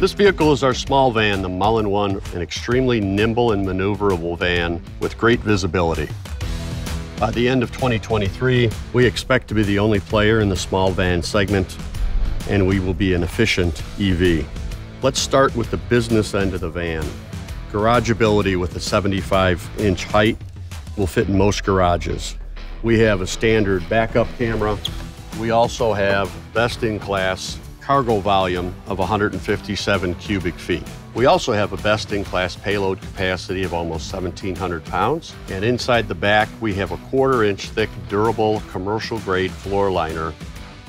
This vehicle is our small van, the Mullen One, an extremely nimble and maneuverable van with great visibility. By the end of 2023, we expect to be the only player in the small van segment, and we will be an efficient EV. Let's start with the business end of the van. Garageability with a 75 inch height will fit in most garages. We have a standard backup camera. We also have best in class cargo volume of 157 cubic feet. We also have a best-in-class payload capacity of almost 1,700 pounds. And inside the back, we have a quarter inch thick, durable, commercial-grade floor liner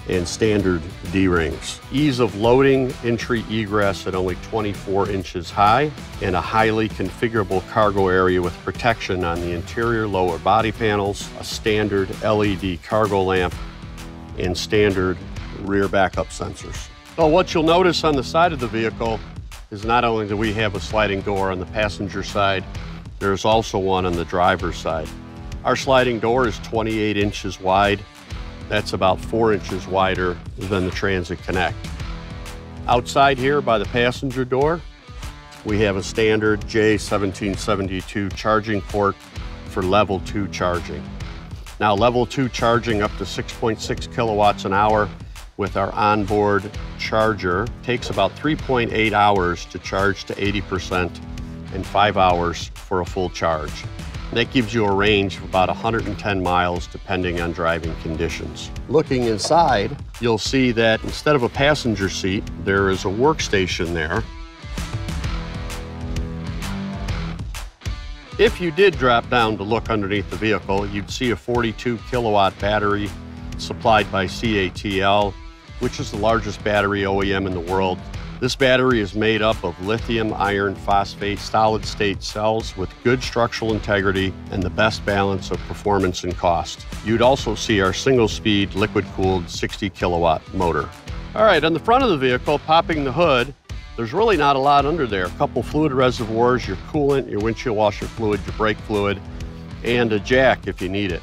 and standard D-rings. Ease of loading, entry egress at only 24 inches high, and a highly configurable cargo area with protection on the interior lower body panels, a standard LED cargo lamp, and standard rear backup sensors. So what you'll notice on the side of the vehicle is not only do we have a sliding door on the passenger side, there's also one on the driver's side. Our sliding door is 28 inches wide. That's about four inches wider than the Transit Connect. Outside here by the passenger door, we have a standard J1772 charging port for level two charging. Now level two charging up to 6.6 kilowatts an hour with our onboard charger takes about 3.8 hours to charge to 80% and five hours for a full charge. And that gives you a range of about 110 miles depending on driving conditions. Looking inside, you'll see that instead of a passenger seat, there is a workstation there. If you did drop down to look underneath the vehicle, you'd see a 42 kilowatt battery supplied by CATL which is the largest battery OEM in the world. This battery is made up of lithium iron phosphate solid state cells with good structural integrity and the best balance of performance and cost. You'd also see our single speed liquid cooled 60 kilowatt motor. All right, on the front of the vehicle, popping the hood, there's really not a lot under there. A couple fluid reservoirs, your coolant, your windshield washer fluid, your brake fluid, and a jack if you need it.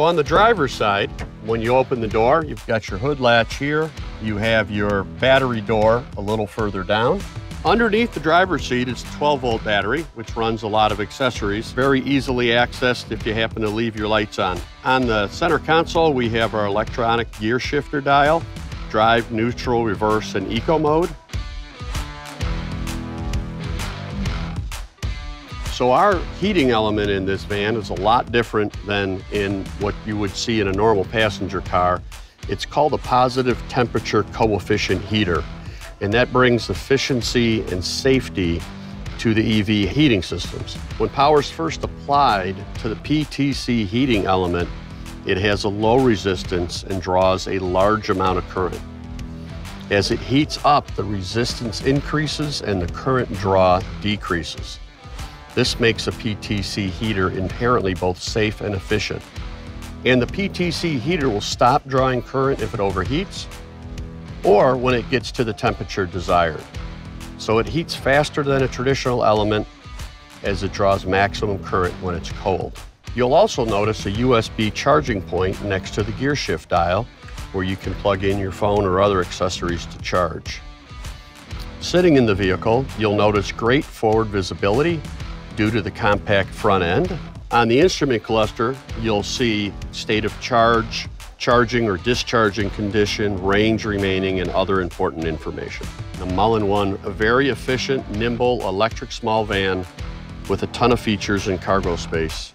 So on the driver's side, when you open the door, you've got your hood latch here. You have your battery door a little further down. Underneath the driver's seat is a 12 volt battery, which runs a lot of accessories. Very easily accessed if you happen to leave your lights on. On the center console, we have our electronic gear shifter dial, drive, neutral, reverse, and eco mode. So our heating element in this van is a lot different than in what you would see in a normal passenger car. It's called a positive temperature coefficient heater, and that brings efficiency and safety to the EV heating systems. When power is first applied to the PTC heating element, it has a low resistance and draws a large amount of current. As it heats up, the resistance increases and the current draw decreases. This makes a PTC heater inherently both safe and efficient. And the PTC heater will stop drawing current if it overheats or when it gets to the temperature desired. So it heats faster than a traditional element as it draws maximum current when it's cold. You'll also notice a USB charging point next to the gear shift dial where you can plug in your phone or other accessories to charge. Sitting in the vehicle, you'll notice great forward visibility due to the compact front end. On the instrument cluster, you'll see state of charge, charging or discharging condition, range remaining, and other important information. The Mullen One, a very efficient, nimble, electric small van with a ton of features and cargo space.